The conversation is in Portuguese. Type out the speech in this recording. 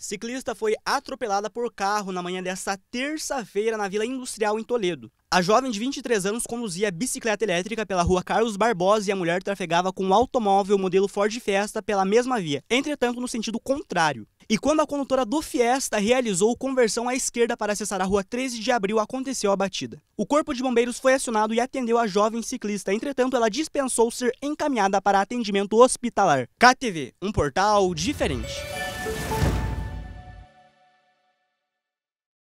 Ciclista foi atropelada por carro na manhã desta terça-feira na Vila Industrial em Toledo. A jovem de 23 anos conduzia bicicleta elétrica pela rua Carlos Barbosa e a mulher trafegava com um automóvel modelo Ford Fiesta pela mesma via, entretanto no sentido contrário. E quando a condutora do Fiesta realizou conversão à esquerda para acessar a rua 13 de abril, aconteceu a batida. O corpo de bombeiros foi acionado e atendeu a jovem ciclista, entretanto ela dispensou ser encaminhada para atendimento hospitalar. KTV, um portal diferente.